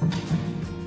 はい。